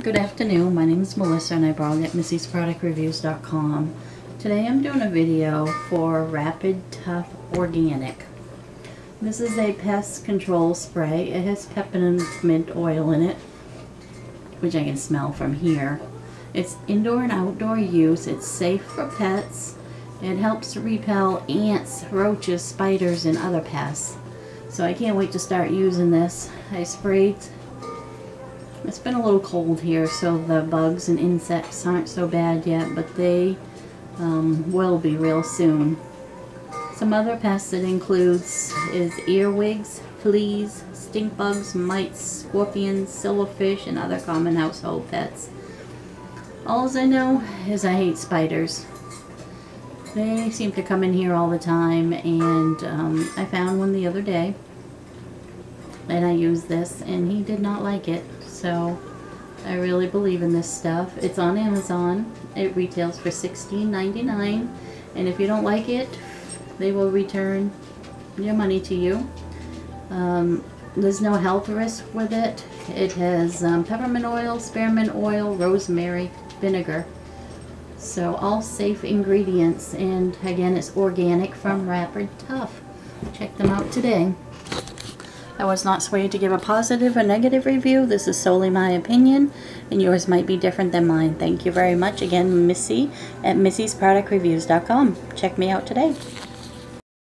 Good afternoon, my name is Melissa and I blog at Missy'sProductReviews.com. Today I'm doing a video for Rapid Tough Organic. This is a pest control spray. It has peppermint oil in it, which I can smell from here. It's indoor and outdoor use. It's safe for pets. It helps repel ants, roaches, spiders, and other pests. So I can't wait to start using this. I sprayed it's been a little cold here, so the bugs and insects aren't so bad yet, but they um, will be real soon. Some other pests it includes is earwigs, fleas, stink bugs, mites, scorpions, silverfish, and other common household pets. All I know is I hate spiders. They seem to come in here all the time, and um, I found one the other day, and I used this, and he did not like it. So I really believe in this stuff. It's on Amazon. It retails for $16.99. And if you don't like it, they will return your money to you. Um, there's no health risk with it. It has um, peppermint oil, spearmint oil, rosemary, vinegar. So all safe ingredients. And again, it's organic from Rapid Tough. Check them out today. I was not swayed to give a positive or negative review. This is solely my opinion, and yours might be different than mine. Thank you very much. Again, Missy at Missy'sProductReviews.com. Check me out today.